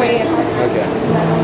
way. Okay.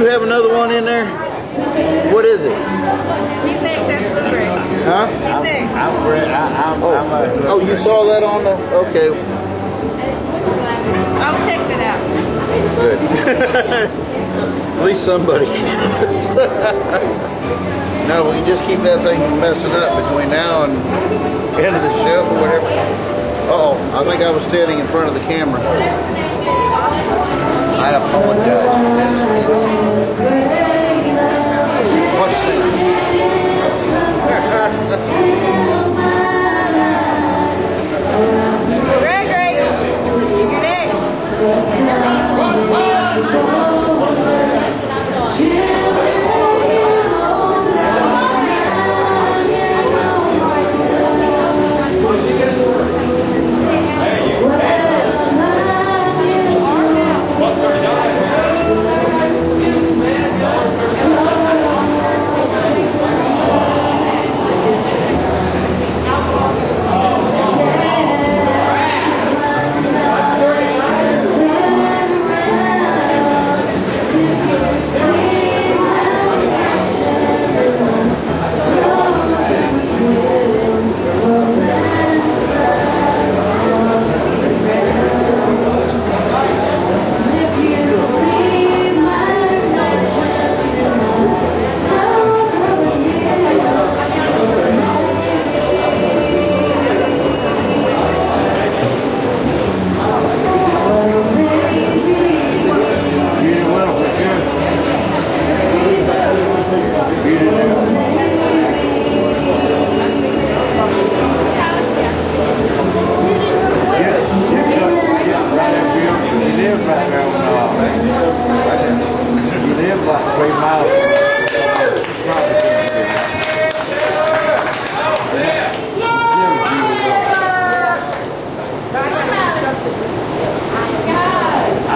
You, have another one in there? What is it? He's next, that's the break. Huh? He's next. I'm ready. I, I'm, I'm a, Oh, you saw that on the, okay, I was checking it out. good. At least somebody. No, we can just keep that thing from messing up between now and end of the show or whatever. Uh-oh, I think I was standing in front of the camera. I apologize here. You